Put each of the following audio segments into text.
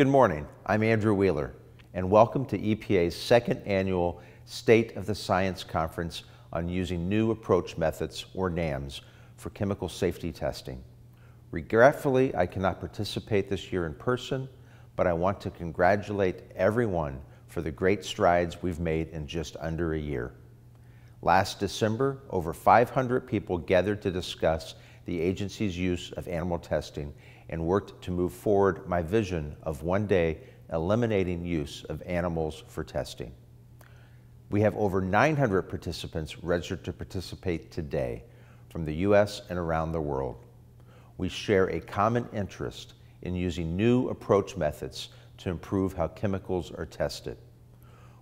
Good morning. I'm Andrew Wheeler, and welcome to EPA's second annual State of the Science Conference on using new approach methods, or NAMs, for chemical safety testing. Regretfully, I cannot participate this year in person, but I want to congratulate everyone for the great strides we've made in just under a year. Last December, over 500 people gathered to discuss the agency's use of animal testing and worked to move forward my vision of one day eliminating use of animals for testing. We have over 900 participants registered to participate today from the U.S. and around the world. We share a common interest in using new approach methods to improve how chemicals are tested.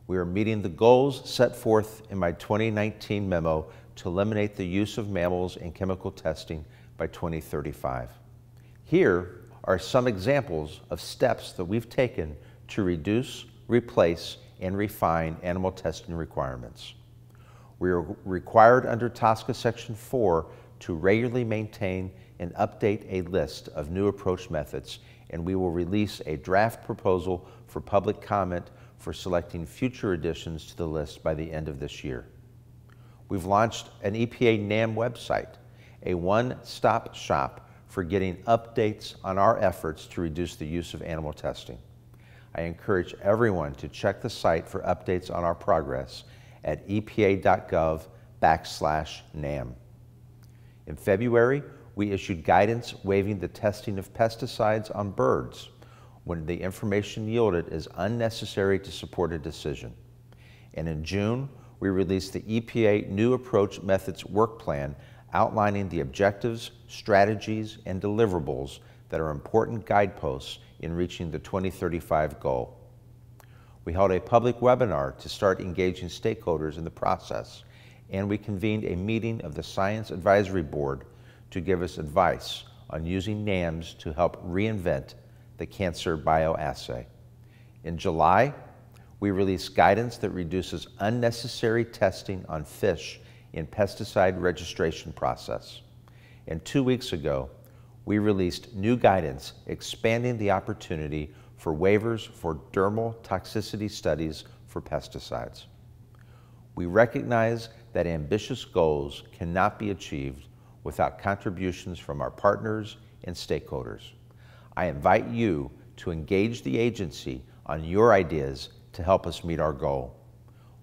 We are meeting the goals set forth in my 2019 memo to eliminate the use of mammals in chemical testing by 2035. Here are some examples of steps that we've taken to reduce, replace, and refine animal testing requirements. We are required under TSCA Section 4 to regularly maintain and update a list of new approach methods, and we will release a draft proposal for public comment for selecting future additions to the list by the end of this year. We've launched an EPA NAM website, a one-stop shop for getting updates on our efforts to reduce the use of animal testing. I encourage everyone to check the site for updates on our progress at epa.gov backslash NAM. In February, we issued guidance waiving the testing of pesticides on birds when the information yielded is unnecessary to support a decision. And in June, we released the EPA New Approach Methods Work Plan outlining the objectives, strategies, and deliverables that are important guideposts in reaching the 2035 goal. We held a public webinar to start engaging stakeholders in the process, and we convened a meeting of the Science Advisory Board to give us advice on using NAMs to help reinvent the cancer bioassay. In July, we released guidance that reduces unnecessary testing on fish in pesticide registration process. And two weeks ago, we released new guidance expanding the opportunity for waivers for dermal toxicity studies for pesticides. We recognize that ambitious goals cannot be achieved without contributions from our partners and stakeholders. I invite you to engage the agency on your ideas to help us meet our goal.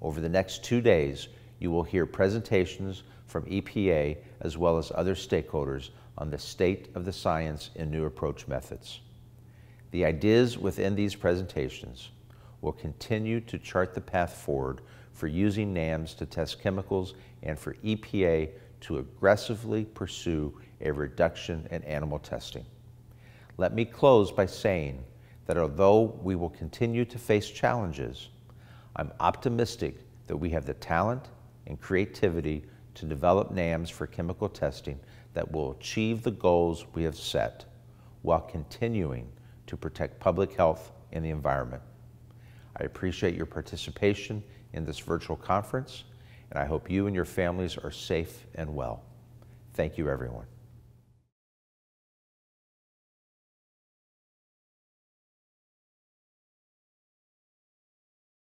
Over the next two days, you will hear presentations from EPA as well as other stakeholders on the state of the science and new approach methods. The ideas within these presentations will continue to chart the path forward for using NAMs to test chemicals and for EPA to aggressively pursue a reduction in animal testing. Let me close by saying that although we will continue to face challenges, I'm optimistic that we have the talent and creativity to develop NAMs for chemical testing that will achieve the goals we have set while continuing to protect public health and the environment. I appreciate your participation in this virtual conference, and I hope you and your families are safe and well. Thank you, everyone.